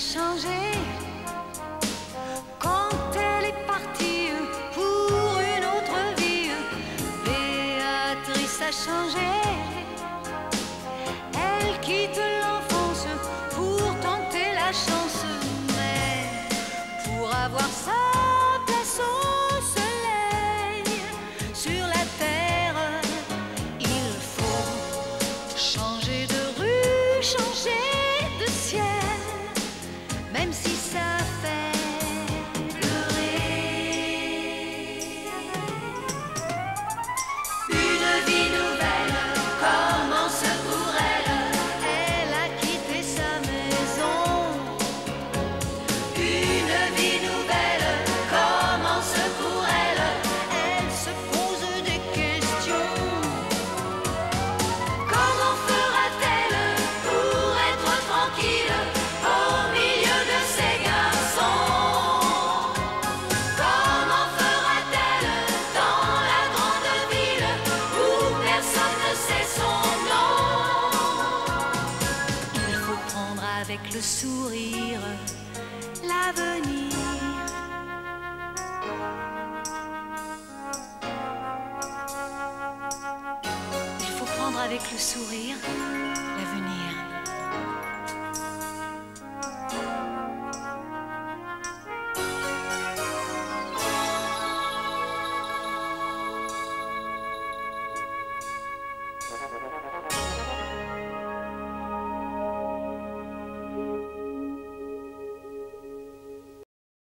changé quand elle est partie pour une autre vie. Béatrice a changé. Elle quitte l'enfance pour tenter la chance, mais pour avoir sa place au soleil sur la terre, il faut changer de avec le sourire l'avenir. Il faut prendre avec le sourire